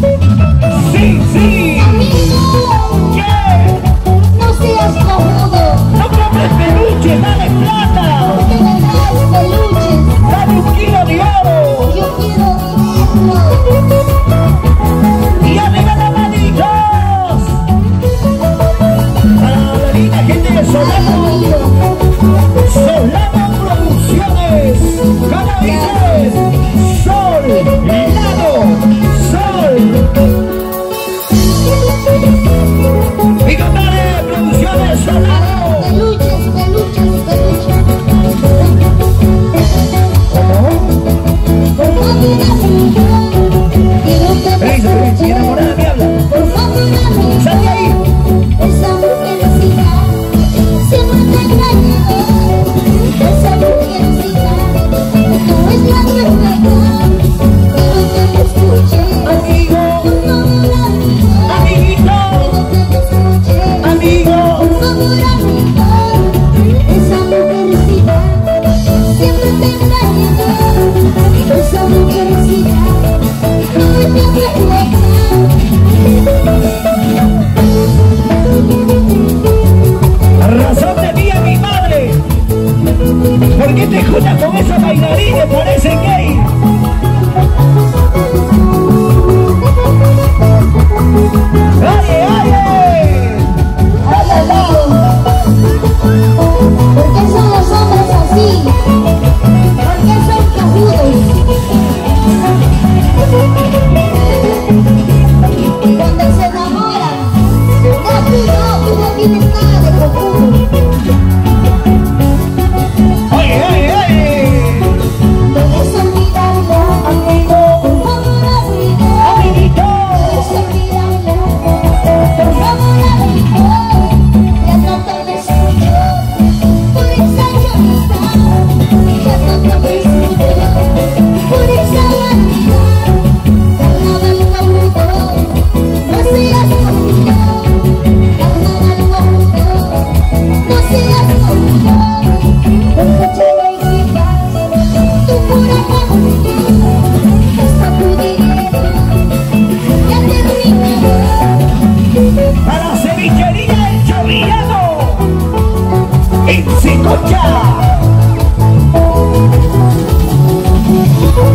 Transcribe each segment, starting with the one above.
Sí, sí. Amigo. No seas. No compres peluches, dale plata.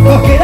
Porque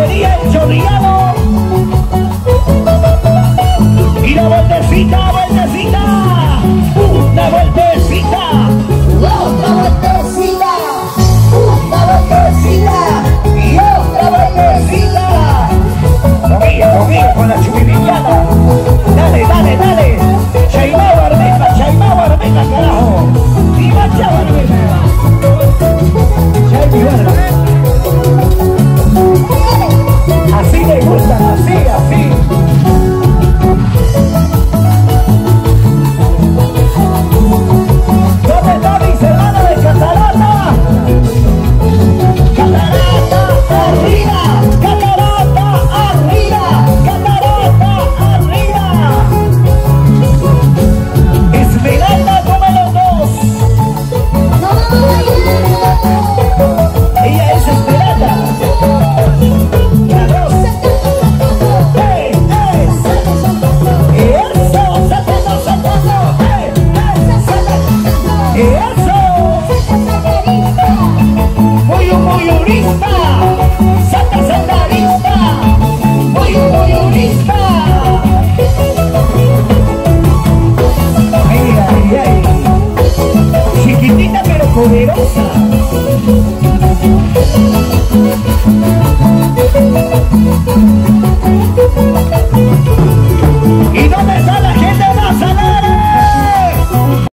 Johnny, Johnny, Thank you.